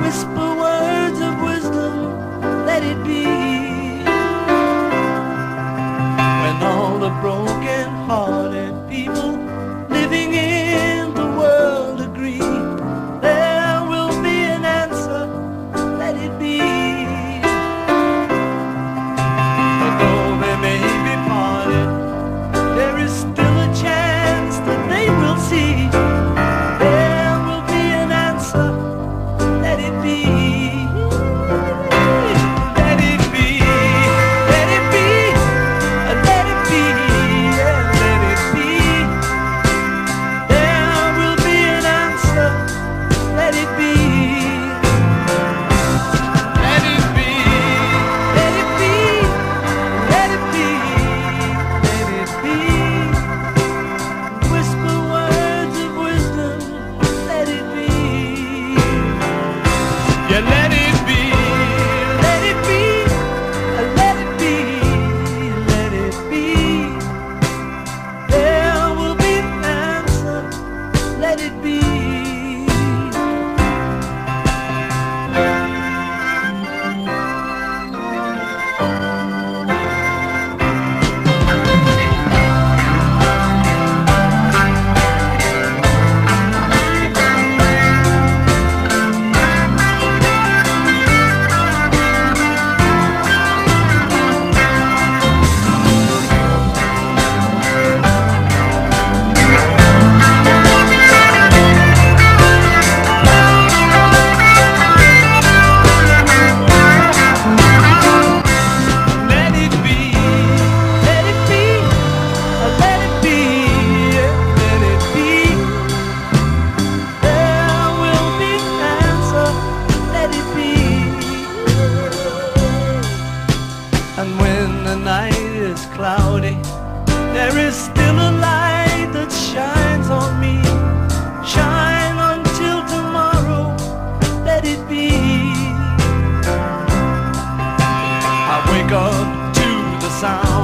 Whisper words of wisdom, let it be. When all the broken hearts And when the night is cloudy There is still a light that shines on me. Shine until tomorrow Let it be. I wake up to the sound